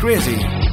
crazy.